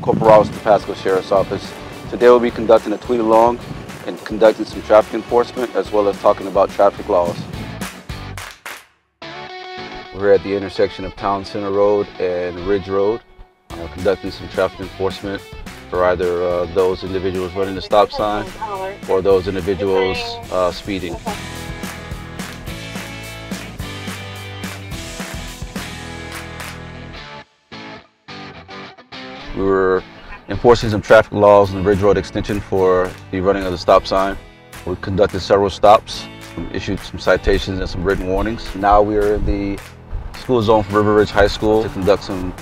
Corporal Ross, the Pasco Sheriff's Office. Today we'll be conducting a tweet along and conducting some traffic enforcement as well as talking about traffic laws. We're at the intersection of Town Center Road and Ridge Road, uh, conducting some traffic enforcement for either uh, those individuals running the stop sign or those individuals uh, speeding. We were enforcing some traffic laws in the Ridge Road extension for the running of the stop sign. We conducted several stops, issued some citations and some written warnings. Now we are in the school zone for River Ridge High School to conduct some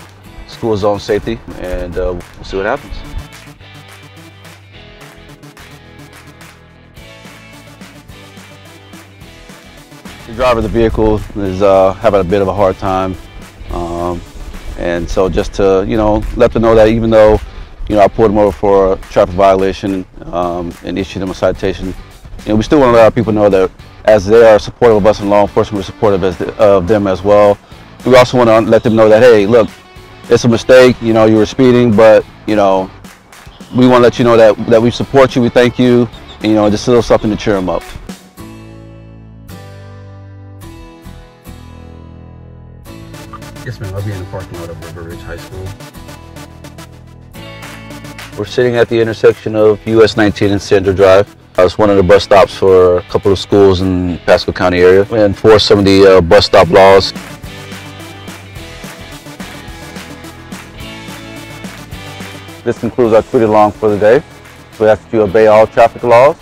school zone safety and uh, we'll see what happens. The driver of the vehicle is uh, having a bit of a hard time. Um, and so just to, you know, let them know that even though, you know, I pulled them over for a traffic violation um, and issued them a citation, you know, we still want to let our people know that as they are supportive of us in law enforcement, we're supportive the, of them as well. We also want to let them know that, hey, look, it's a mistake, you know, you were speeding, but, you know, we want to let you know that, that we support you, we thank you, and, you know, just a little something to cheer them up. Yes, ma'am. I'll be in the parking lot of River Ridge High School. We're sitting at the intersection of US 19 and Sandra Drive. Uh, it's one of the bus stops for a couple of schools in Pasco County area. We enforce some of the uh, bus stop laws. This concludes our tweet along for the day. We ask that you obey all traffic laws,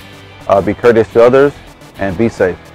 uh, be courteous to others, and be safe.